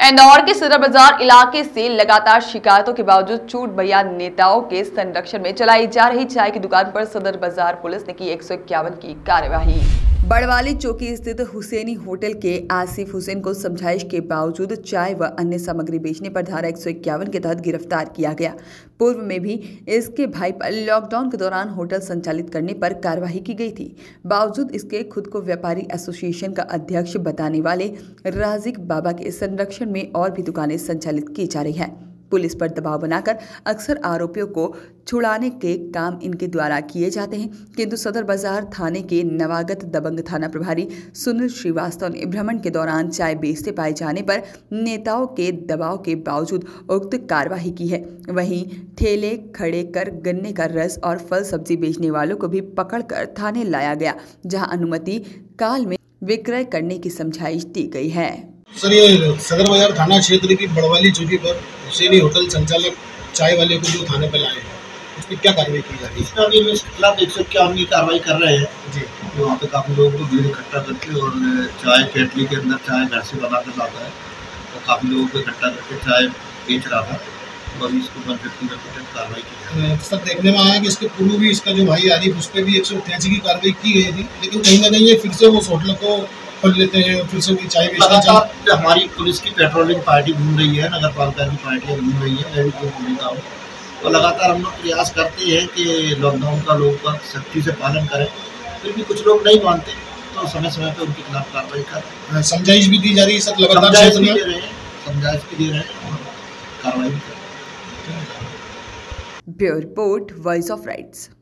इंदौर के सदर बाज़ार इलाके से लगातार शिकायतों के बावजूद चूट भैया नेताओं के संरक्षण में चलाई जा रही चाय की दुकान पर सदर बाज़ार पुलिस ने की एक सौ इक्यावन की कार्यवाही। बड़वाली चौकी स्थित हुसैनी होटल के आसिफ हुसैन को समझाइश के बावजूद चाय व अन्य सामग्री बेचने पर धारा एक सौ इक्यावन के तहत गिरफ़्तार किया गया। पूर्व में भी इसके भाई पर लॉकडाउन के दौरान होटल संचालित करने पर कार्रवाई की गई थी। बावजूद इसके खुद को व्यापारी एसोसिएशन का अध्यक्ष बताने वाले राजिक बाबा के संरक्षण में और भी दुकानें संचालित की जा रही हैं। पुलिस पर दबाव बनाकर अक्सर आरोपियों को छुड़ाने के काम इनके द्वारा किए जाते हैं। किंतु सदर बाज़ार थाने के नवागत दबंग थाना प्रभारी सुनील श्रीवास्तव ने भ्रमण के दौरान चाय बेचते पाए जाने पर नेताओं के दबाव के बावजूद उक्त कार्यवाही की है। वहीं ठेले खड़े कर गन्ने का रस और फल सब्ज़ी बेचने वालों को भी पकड़कर थाने लाया गया, जहाँ अनुमति काल में विक्रय करने की समझाइश दी गई है। सर, ये सदर बाज़ार थाना क्षेत्र की बड़वाली चौकी पर हुसैनी होटल संचालक चाय वाले को जो थाने पर लाए हैं उस पर क्या कार्रवाई की जा रही है? इसमें अभी इसके खिलाफ एक सौ इक्यावन की कार्रवाई कर रहे हैं। जी। तो वहाँ पे काफ़ी लोगों को भीड़ इकट्ठा करके और चाय केटली के अंदर चाय घर से बना कर लाता है। तो काफ़ी लोगों को इकट्ठा करके चाय बेच रहा था। तो अभी इसको फिफ्टी में कार्रवाई की जा सर देखने में आया कि इसके पूर्व भी इसका जो भाई आरिफ उस पर भी एक सौ की कार्रवाई की गई थी। लेकिन कहीं ना कहीं ये फिर से उस होटल को खोल लेते हैं फिर से वही चाय बेचना हमारी पुलिस की पेट्रोलिंग पार्टी घूम रही है नगर पालिका की पार्टियाँ घूम रही है मैं भी घूम घूमता हूँ। तो लगातार हम लोग प्रयास करते हैं कि लॉकडाउन का लोग पर सख्ती से पालन करें फिर भी कुछ लोग नहीं मानते तो समय समय पर उनके खिलाफ कार्रवाई कर समझाइश भी दी जा रही है सर लगातार समझाइश भी दे रहे हैं समझाइश भी दे रहे हैं और कार्रवाई भी कर रहे हैं। Bureau report voice of rights